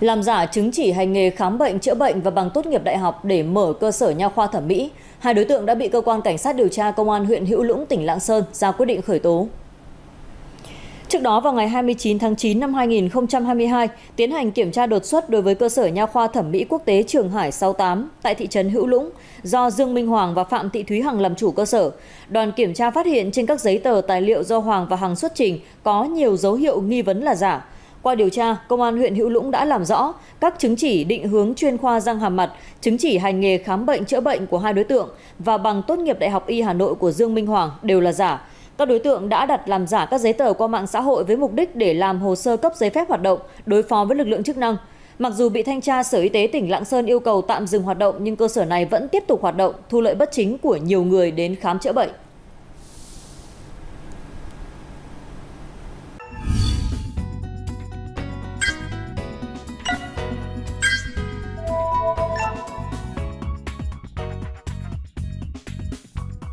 làm giả chứng chỉ hành nghề khám bệnh, chữa bệnh và bằng tốt nghiệp đại học để mở cơ sở nha khoa thẩm mỹ. Hai đối tượng đã bị cơ quan cảnh sát điều tra công an huyện hữu lũng, tỉnh lạng sơn ra quyết định khởi tố. Trước đó, vào ngày 29 tháng 9 năm 2022 tiến hành kiểm tra đột xuất đối với cơ sở nha khoa thẩm mỹ quốc tế trường hải 68 tại thị trấn hữu lũng do dương minh hoàng và phạm thị thúy hằng làm chủ cơ sở. Đoàn kiểm tra phát hiện trên các giấy tờ tài liệu do hoàng và hằng xuất trình có nhiều dấu hiệu nghi vấn là giả qua điều tra, công an huyện hữu lũng đã làm rõ các chứng chỉ định hướng chuyên khoa răng hàm mặt, chứng chỉ hành nghề khám bệnh chữa bệnh của hai đối tượng và bằng tốt nghiệp đại học y hà nội của dương minh hoàng đều là giả. Các đối tượng đã đặt làm giả các giấy tờ qua mạng xã hội với mục đích để làm hồ sơ cấp giấy phép hoạt động, đối phó với lực lượng chức năng. Mặc dù bị thanh tra, sở y tế tỉnh lạng sơn yêu cầu tạm dừng hoạt động, nhưng cơ sở này vẫn tiếp tục hoạt động, thu lợi bất chính của nhiều người đến khám chữa bệnh.